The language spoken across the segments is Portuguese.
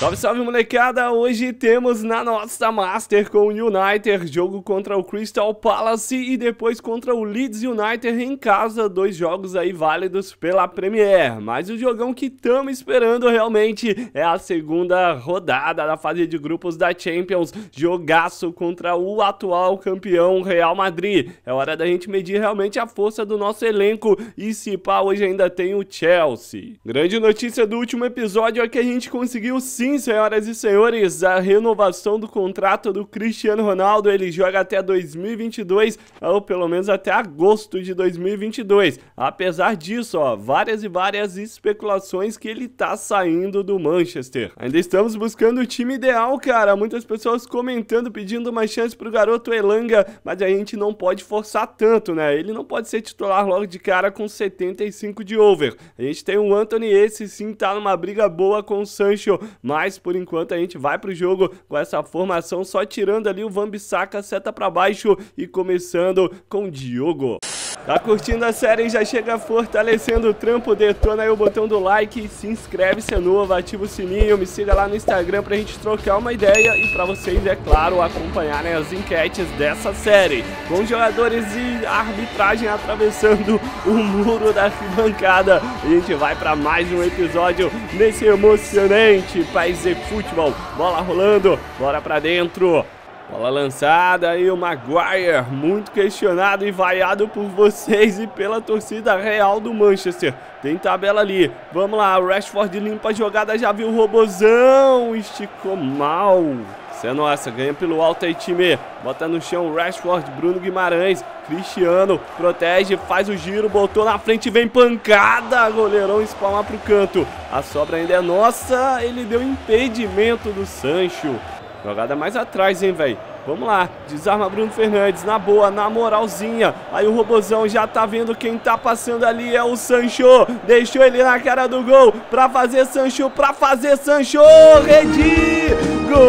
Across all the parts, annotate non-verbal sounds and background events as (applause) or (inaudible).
Salve, salve molecada! Hoje temos na nossa Master com o United, jogo contra o Crystal Palace e depois contra o Leeds United em casa, dois jogos aí válidos pela Premier. Mas o jogão que estamos esperando realmente é a segunda rodada da fase de grupos da Champions, jogaço contra o atual campeão Real Madrid. É hora da gente medir realmente a força do nosso elenco e se pá, hoje ainda tem o Chelsea. Grande notícia do último episódio é que a gente conseguiu sim Sim, senhoras e senhores, a renovação do contrato do Cristiano Ronaldo, ele joga até 2022, ou pelo menos até agosto de 2022. Apesar disso, ó, várias e várias especulações que ele tá saindo do Manchester. Ainda estamos buscando o time ideal, cara. Muitas pessoas comentando, pedindo uma chance pro garoto Elanga, mas a gente não pode forçar tanto, né? Ele não pode ser titular logo de cara com 75 de over. A gente tem o Anthony, esse sim tá numa briga boa com o Sancho, mas mas por enquanto a gente vai pro jogo com essa formação, só tirando ali o Van seta para baixo e começando com o Diogo. Tá curtindo a série? Já chega fortalecendo o trampo, detona aí o botão do like, se inscreve se é novo, ativa o sininho, me siga lá no Instagram pra gente trocar uma ideia e pra vocês, é claro, acompanharem as enquetes dessa série. Com jogadores e arbitragem atravessando o muro da arquibancada, a gente vai pra mais um episódio nesse emocionante País de Futebol. Bola rolando, bora pra dentro. Bola lançada e o Maguire, muito questionado e vaiado por vocês e pela torcida real do Manchester. Tem tabela ali. Vamos lá, o Rashford limpa a jogada, já viu o robozão, esticou mal. Isso é nossa, ganha pelo alto aí, time. Bota no chão Rashford, Bruno Guimarães, Cristiano, protege, faz o giro, botou na frente, vem pancada. Goleirão espalma pro canto. A sobra ainda é nossa, ele deu impedimento do Sancho. Jogada mais atrás, hein, velho. Vamos lá, desarma Bruno Fernandes, na boa, na moralzinha. Aí o Robozão já tá vendo quem tá passando ali, é o Sancho. Deixou ele na cara do gol, pra fazer Sancho, pra fazer Sancho. Redi! Gol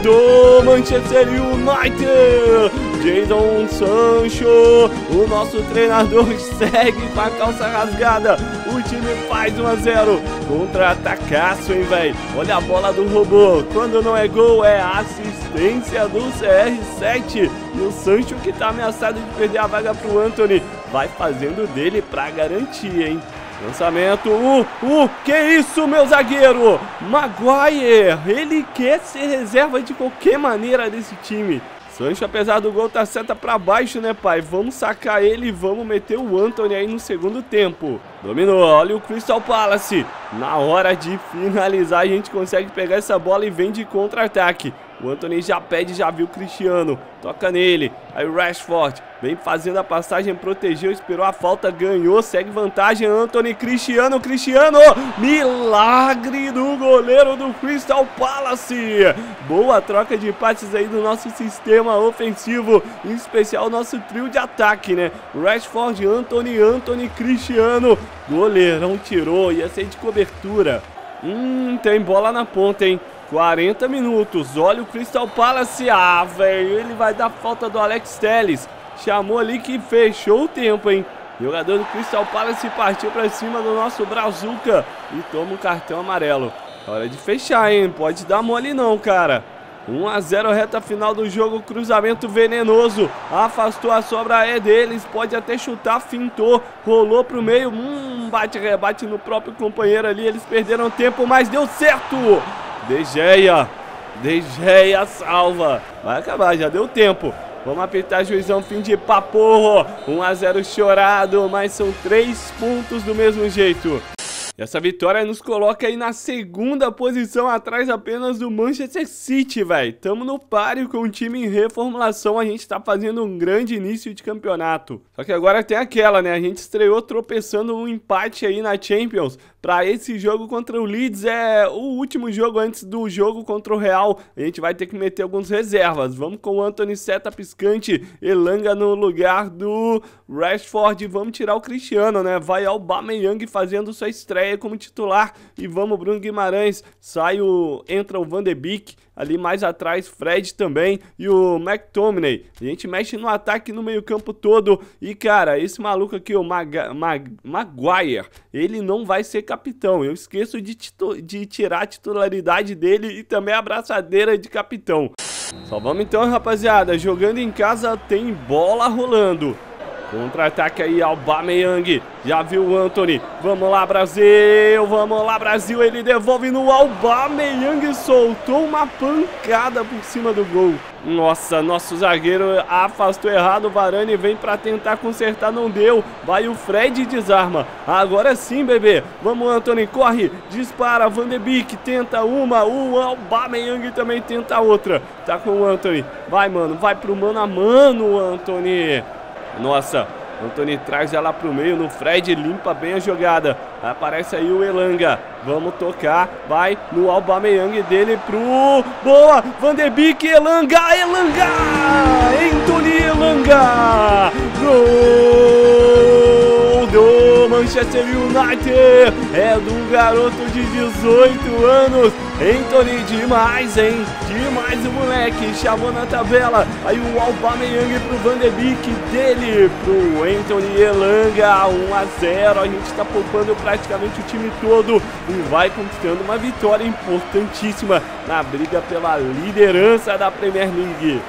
do Manchester United! Jadon Sancho, o nosso treinador (laughs) segue com a calça rasgada. O time faz 1 a 0 contra-atacaço, hein, velho? Olha a bola do robô. Quando não é gol, é assistência do CR7. E o Sancho, que tá ameaçado de perder a vaga pro Anthony, vai fazendo dele pra garantir, hein? Lançamento, uh, uh, que isso, meu zagueiro? Maguire, ele quer ser reserva de qualquer maneira desse time. Sancho, apesar do gol, tá seta pra baixo, né, pai? Vamos sacar ele e vamos meter o Anthony aí no segundo tempo. Dominou, olha o Crystal Palace. Na hora de finalizar, a gente consegue pegar essa bola e vem de contra-ataque. O Anthony já pede, já viu o Cristiano. Toca nele. Aí o Rashford vem fazendo a passagem, protegeu, esperou a falta, ganhou, segue vantagem. Anthony, Cristiano, Cristiano. Milagre do goleiro do Crystal Palace. Boa troca de passes aí do nosso sistema ofensivo, em especial o nosso trio de ataque, né? Rashford, Anthony, Anthony, Cristiano. Goleirão tirou, ia ser de cobertura. Hum, tem bola na ponta, hein? 40 minutos. Olha o Crystal Palace. Ah, velho, ele vai dar falta do Alex Telles. Chamou ali que fechou o tempo, hein? Jogador do Crystal Palace partiu para cima do nosso Brazuca e toma um cartão amarelo. Hora de fechar, hein? Pode dar mole não, cara. 1 a 0 reta final do jogo, cruzamento venenoso. Afastou a sobra é deles, pode até chutar, fintou, rolou pro meio. Hum, bate rebate no próprio companheiro ali, eles perderam tempo, mas deu certo. De Geia. De Geia salva. Vai acabar, já deu tempo. Vamos apertar juizão, fim de paporro. 1 a 0 chorado, mas são três pontos do mesmo jeito. Essa vitória nos coloca aí na segunda posição, atrás apenas do Manchester City, velho. Tamo no páreo com o time em reformulação, a gente tá fazendo um grande início de campeonato. Só que agora tem aquela, né? A gente estreou tropeçando um empate aí na Champions. Pra esse jogo contra o Leeds é o último jogo antes do jogo contra o Real. A gente vai ter que meter alguns reservas. Vamos com o Anthony Seta Piscante, Elanga no lugar do Rashford. Vamos tirar o Cristiano, né? Vai ao Bameyang fazendo sua estreia como titular. E vamos Bruno Guimarães. Sai o... entra o Van de Beek. Ali mais atrás, Fred também e o McTominay. A gente mexe no ataque no meio campo todo. E, cara, esse maluco aqui, o Mag Mag Maguire, ele não vai ser capitão. Eu esqueço de, de tirar a titularidade dele e também a abraçadeira de capitão. Só vamos então, rapaziada. Jogando em casa tem bola rolando. Contra-ataque aí, Aubameyang. Já viu o Anthony. Vamos lá, Brasil. Vamos lá, Brasil. Ele devolve no Aubameyang. Soltou uma pancada por cima do gol. Nossa, nosso zagueiro afastou errado. O Varane vem para tentar consertar. Não deu. Vai o Fred e desarma. Agora sim, bebê. Vamos, Anthony. Corre. Dispara. Van de Beek tenta uma. O Aubameyang também tenta outra. Tá com o Anthony. Vai, mano. Vai pro mano a mano, Anthony. Nossa, Antony traz ela pro meio no Fred, limpa bem a jogada. Aparece aí o Elanga. Vamos tocar. Vai no Aubameyang dele pro... Boa! Van de Beek, Elanga! Elanga! Anthony Elanga! Manchester United é do garoto de 18 anos. Anthony, demais, hein? Demais o moleque. Chamou na tabela. Aí o Aubameyang pro Van de Beek dele pro Anthony Elanga. 1 a 0. A gente tá poupando praticamente o time todo e vai conquistando uma vitória importantíssima na briga pela liderança da Premier League.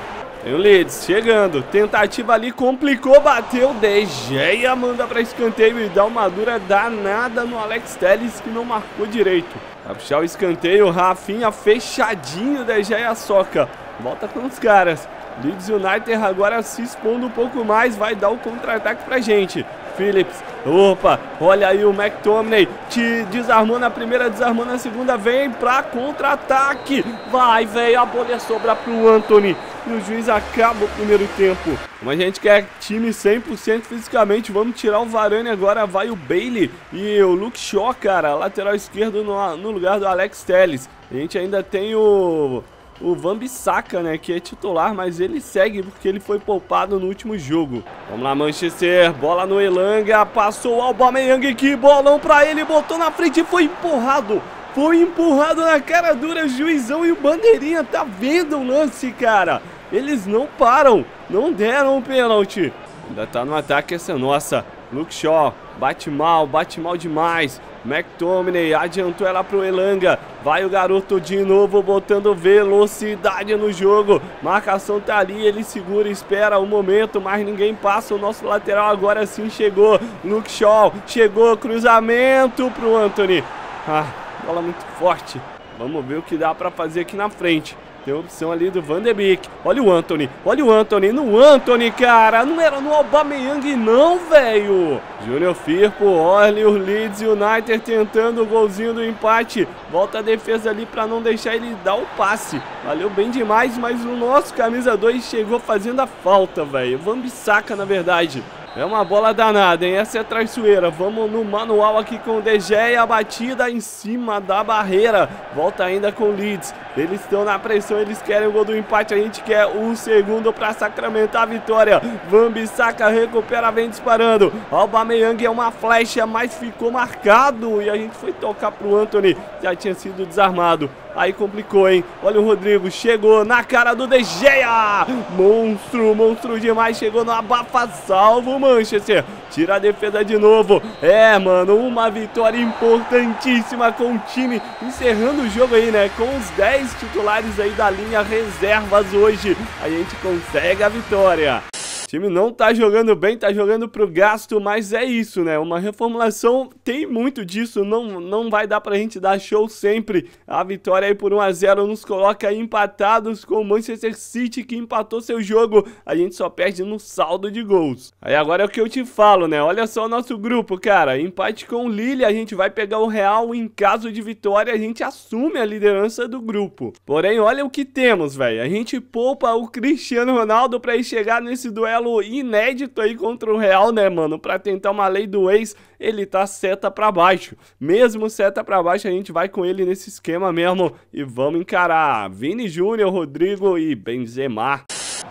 Tem o Leeds chegando. Tentativa ali, complicou, bateu. De Gea manda para escanteio e dá uma dura danada no Alex Telles que não marcou direito. Vai puxar o escanteio, Rafinha fechadinho. De Gea soca. Volta com os caras. Leeds United agora se expondo um pouco mais. Vai dar o contra-ataque pra gente. Phillips. Opa, olha aí o McTominay. Te desarmou na primeira, desarmou na segunda. Vem pra contra-ataque. Vai, velho. A bola é sobra pro Anthony. E o juiz acaba o primeiro tempo. Como a gente quer time 100% fisicamente, vamos tirar o Varane agora. Vai o Bailey e o Luke Shaw, cara. Lateral esquerdo no, no lugar do Alex Telles. A gente ainda tem o o Van Bissaka, né, que é titular, mas ele segue porque ele foi poupado no último jogo. Vamos lá, Manchester, bola no Elanga, passou o Aubameyang, que bolão pra ele, botou na frente e foi empurrado. Foi empurrado na cara dura, juizão e o bandeirinha tá vendo o lance, cara. Eles não param, não deram o pênalti. Ainda tá no ataque essa nossa. Luke Shaw, bate mal, bate mal demais. McTominay adiantou ela pro Elanga. Vai o garoto de novo botando velocidade no jogo. Marcação tá ali, ele segura, espera o um momento, mas ninguém passa. O nosso lateral agora sim chegou. Luke Shaw chegou, cruzamento pro Anthony. Ah, bola muito forte. Vamos ver o que dá para fazer aqui na frente. Tem a opção ali do Van de Beek. Olha o Anthony. Olha o Anthony. No Anthony, cara. Não era no Aubameyang, não, velho. Júnior Firpo. Olha o Leeds United tentando o golzinho do empate. Volta a defesa ali para não deixar ele dar o passe. Valeu bem demais, mas o nosso camisa 2 chegou fazendo a falta, velho. Van Bissaka, na verdade. É uma bola danada, hein? Essa é traiçoeira. Vamos no manual aqui com o Gea, a batida em cima da barreira. Volta ainda com o Leeds. Eles estão na pressão, eles querem o gol do empate. A gente quer um segundo para sacramentar a vitória. Van Bissaka recupera, vem disparando. Aubameyang é uma flecha, mas ficou marcado. E a gente foi tocar pro Anthony. Já tinha sido desarmado. Aí complicou, hein? Olha o Rodrigo, chegou na cara do De Gea. Monstro, monstro demais. Chegou no abafa salvo, Manchester. Tira a defesa de novo. É, mano, uma vitória importantíssima com o time encerrando o jogo aí, né? Com os 10 titulares aí da linha reservas hoje. A gente consegue a vitória time não tá jogando bem, tá jogando pro gasto, mas é isso, né? Uma reformulação tem muito disso, não, não vai dar pra gente dar show sempre. A vitória aí por 1x0 nos coloca empatados com o Manchester City que empatou seu jogo. A gente só perde no saldo de gols. Aí agora é o que eu te falo, né? Olha só o nosso grupo, cara. Empate com o Lille, a gente vai pegar o Real. Em caso de vitória, a gente assume a liderança do grupo. Porém, olha o que temos, velho. A gente poupa o Cristiano Ronaldo pra ir chegar nesse duelo duelo inédito aí contra o Real, né, mano? Pra tentar uma lei do ex, ele tá seta pra baixo. Mesmo seta pra baixo, a gente vai com ele nesse esquema mesmo e vamos encarar Vini Júnior, Rodrigo e Benzema.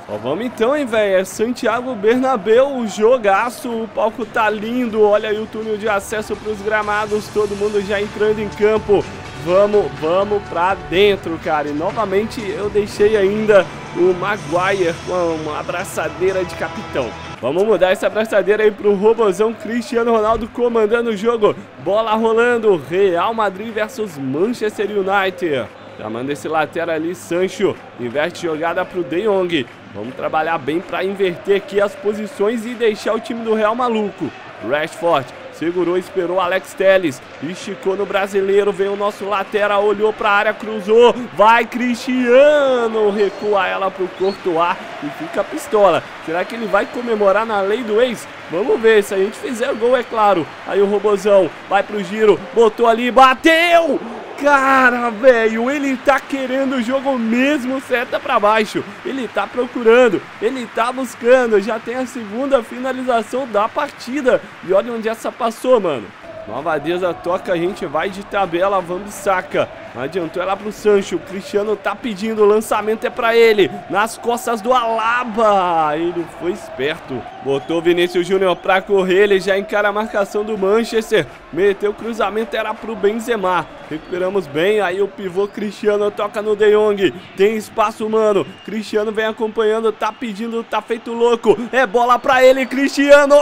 Ó, vamos então, hein, velho? É Santiago o jogaço, o palco tá lindo. Olha aí o túnel de acesso para os gramados, todo mundo já entrando em campo. Vamos, vamos pra dentro, cara. E novamente eu deixei ainda o Maguire com uma abraçadeira de capitão. Vamos mudar essa abraçadeira aí pro robozão Cristiano Ronaldo comandando o jogo. Bola rolando, Real Madrid versus Manchester United. Já manda esse lateral ali, Sancho. Inverte jogada pro De Jong. Vamos trabalhar bem para inverter aqui as posições e deixar o time do Real maluco. Rashford Segurou, esperou Alex Teles. Esticou no brasileiro. Vem o nosso lateral. Olhou para a área, cruzou. Vai Cristiano. Recua ela para o Courtois e fica a pistola. Será que ele vai comemorar na lei do ex? Vamos ver. Se a gente fizer o gol, é claro. Aí o Robozão vai pro giro. Botou ali, bateu! Cara, velho, ele tá querendo o jogo mesmo seta para baixo. Ele tá procurando, ele tá buscando. Já tem a segunda finalização da partida. E olha onde essa passou, mano. Nova Deza toca, a gente vai de tabela, vamos saca. Adiantou ela pro Sancho. O Cristiano tá pedindo. O lançamento é pra ele. Nas costas do Alaba. Ele foi esperto. Botou o Vinícius Júnior pra correr. Ele já encara a marcação do Manchester. Meteu o cruzamento. Era pro Benzema. Recuperamos bem. Aí o pivô Cristiano toca no De Jong. Tem espaço, mano. Cristiano vem acompanhando. Tá pedindo. Tá feito louco. É bola pra ele, Cristiano.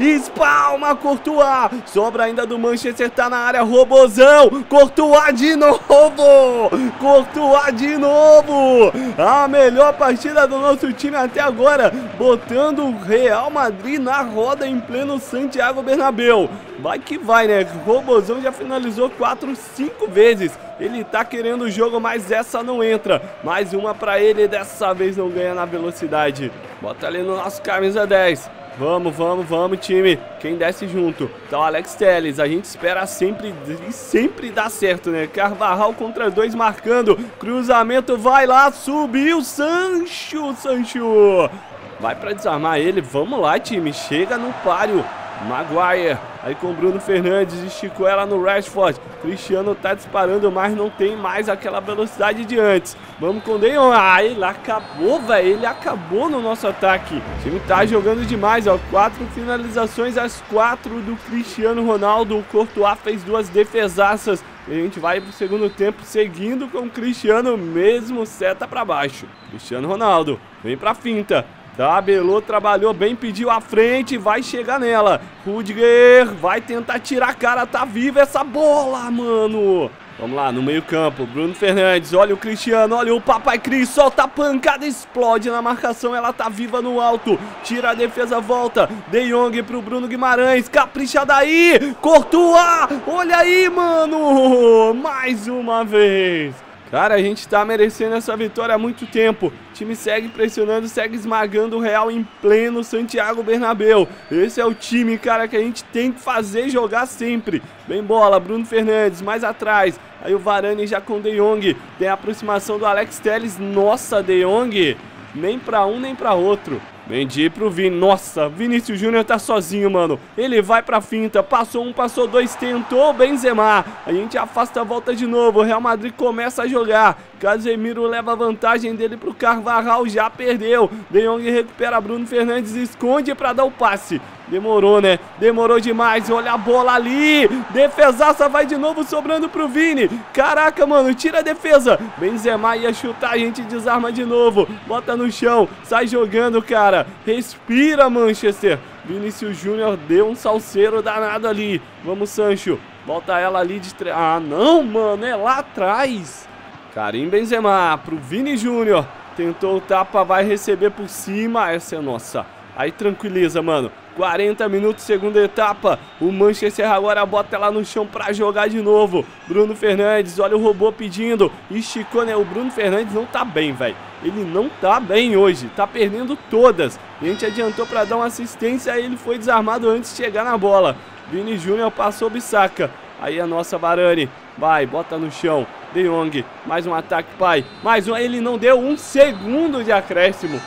Espalma, Courtois. Sobra ainda do Manchester. Tá na área. Robozão. Courtois de novo novo! Courtois de novo! A melhor partida do nosso time até agora, botando o Real Madrid na roda em pleno Santiago Bernabéu. Vai que vai, né? O Robozão já finalizou 4, 5 vezes. Ele tá querendo o jogo, mas essa não entra. Mais uma pra ele, dessa vez não ganha na velocidade. Bota ali no nosso camisa 10. Vamos, vamos, vamos, time. Quem desce junto? Tá o Alex Telles. A gente espera sempre e sempre dá certo, né? Carvajal contra dois marcando. Cruzamento vai lá, subiu. Sancho, Sancho. Vai para desarmar ele. Vamos lá, time. Chega no páreo. Maguire. Aí com Bruno Fernandes, esticou ela no Rashford. Cristiano tá disparando, mas não tem mais aquela velocidade de antes. Vamos com o Deon. Ah, ele acabou, velho. Ele acabou no nosso ataque. O time tá jogando demais, ó. Quatro finalizações, as quatro do Cristiano Ronaldo. O Courtois fez duas defesaças. E a gente vai pro segundo tempo seguindo com o Cristiano, mesmo seta para baixo. Cristiano Ronaldo vem pra finta. Tabelou, trabalhou bem, pediu a frente, vai chegar nela. Rudiger vai tentar tirar a cara, tá viva essa bola, mano. Vamos lá, no meio campo, Bruno Fernandes, olha o Cristiano, olha o Papai Cris, solta a pancada, explode na marcação, ela tá viva no alto, tira a defesa, volta, De Jong pro Bruno Guimarães, capricha daí, Courtois, olha aí, mano, mais uma vez. Cara, a gente tá merecendo essa vitória há muito tempo. O time segue pressionando, segue esmagando o Real em pleno Santiago Bernabéu. Esse é o time, cara, que a gente tem que fazer jogar sempre. Bem bola, Bruno Fernandes, mais atrás. Aí o Varane já com o De Jong. Tem a aproximação do Alex Telles. Nossa, De Jong. Nem pra um, nem pra outro. Mendy pro Vini. Nossa, Vinícius Júnior tá sozinho, mano. Ele vai pra finta. Passou um, passou dois, tentou Benzema. A gente afasta a volta de novo. O Real Madrid começa a jogar. Casemiro leva a vantagem dele pro Carvajal. Já perdeu. De Jong recupera Bruno Fernandes. Esconde pra dar o passe. Demorou, né? Demorou demais. Olha a bola ali. Defesaça vai de novo sobrando pro Vini. Caraca, mano. Tira a defesa. Benzema ia chutar. A gente desarma de novo. Bota no chão. Sai jogando, cara. Respira, Manchester. Vinícius Júnior deu um salseiro danado ali. Vamos, Sancho. Volta ela ali de... Ah, não, mano. É lá atrás. Karim Benzema pro Vini Júnior. Tentou o tapa, vai receber por cima. Essa é nossa. Aí tranquiliza, mano. 40 minutos, segunda etapa. O Manchester agora bota ela no chão pra jogar de novo. Bruno Fernandes, olha o robô pedindo. Esticou, né? O Bruno Fernandes não tá bem, velho. Ele não tá bem hoje. Tá perdendo todas. A gente adiantou pra dar uma assistência. Aí ele foi desarmado antes de chegar na bola. Vini Júnior passou o Bissaka. Aí a nossa Varane. Vai, bota no chão. De Jong. Mais um ataque, pai. Mais um. Ele não deu um segundo de acréscimo.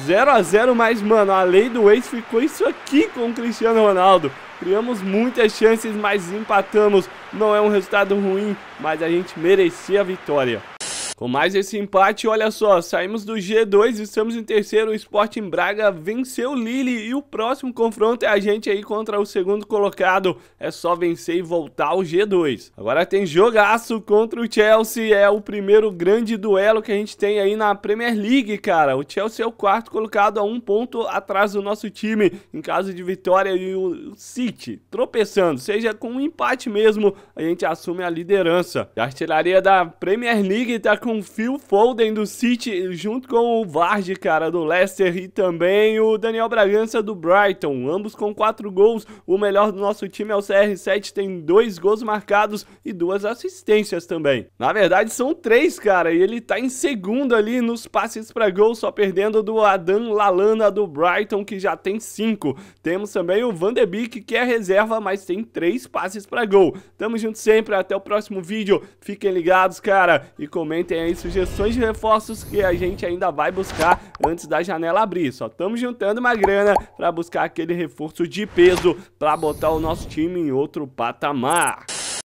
0 a 0 mas, mano, a lei do ex ficou isso aqui com o Cristiano Ronaldo. Criamos muitas chances, mas empatamos. Não é um resultado ruim, mas a gente merecia a vitória. Com mais esse empate, olha só, saímos do G2, estamos em terceiro, o Sporting Braga venceu o Lille e o próximo confronto é a gente aí contra o segundo colocado, é só vencer e voltar ao G2. Agora tem jogaço contra o Chelsea, é o primeiro grande duelo que a gente tem aí na Premier League, cara. O Chelsea é o quarto colocado a um ponto atrás do nosso time, em caso de vitória e o City tropeçando, seja com um empate mesmo, a gente assume a liderança. A artilharia da Premier League tá com com Phil Foden do City, junto com o Vardy, cara, do Leicester e também o Daniel Bragança do Brighton, ambos com quatro gols. O melhor do nosso time é o CR7, tem dois gols marcados e duas assistências também. Na verdade, são três, cara, e ele tá em segundo ali nos passes para gol, só perdendo do Adam Lalana do Brighton, que já tem cinco. Temos também o Van de Beek, que é reserva, mas tem três passes para gol. Tamo junto sempre, até o próximo vídeo. Fiquem ligados, cara, e comentem aí sugestões de reforços que a gente ainda vai buscar antes da janela abrir. Só estamos juntando uma grana para buscar aquele reforço de peso para botar o nosso time em outro patamar.